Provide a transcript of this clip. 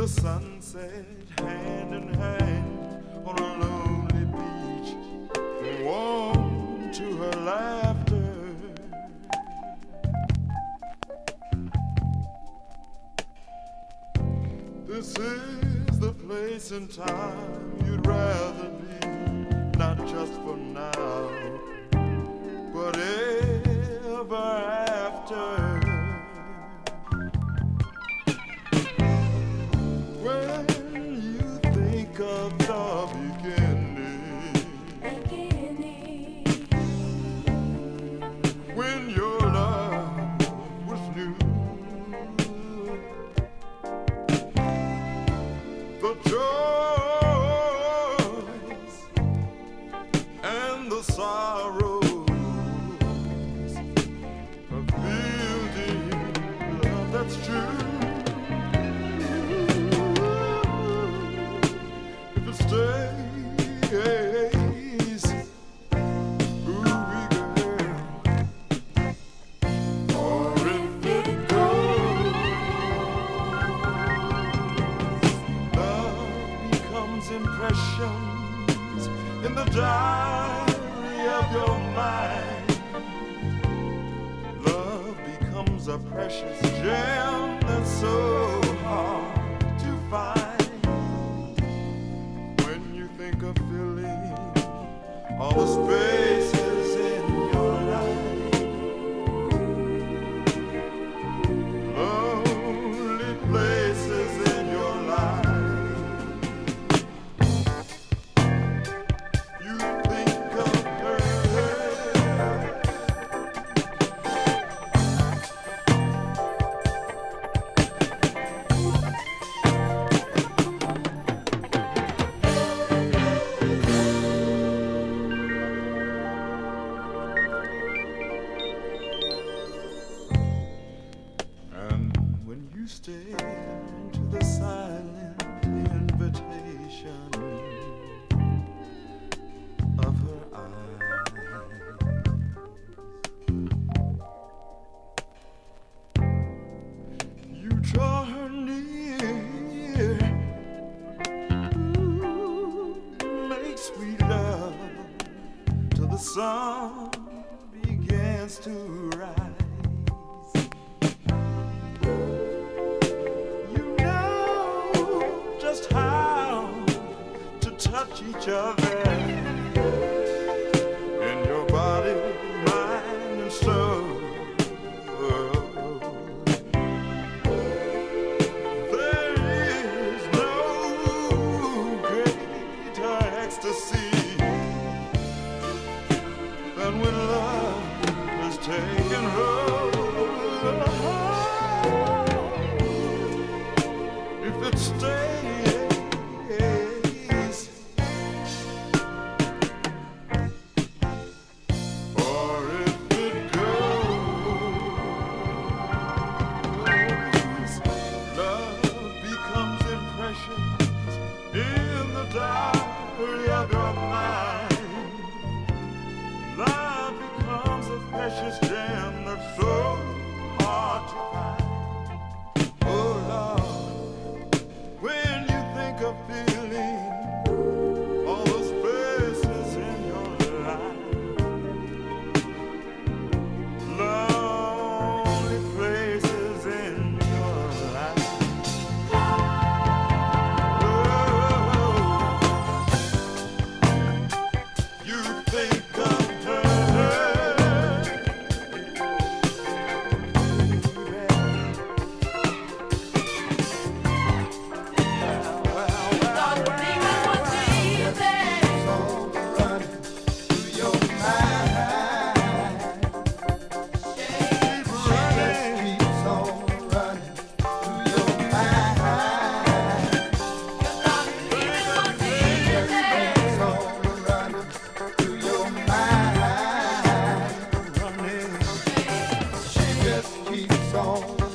the sunset, hand in hand on a lonely beach, warm to her laughter. This is the place and time you'd rather be, not just for now, but ever after. The sorrows of building. Love that's true. If it stays, ooh, impressions in the of your mind. Love becomes a precious gem that's so stare into the silent invitation of her eyes, you draw her near, Ooh, make sweet love till the sun begins to touch a On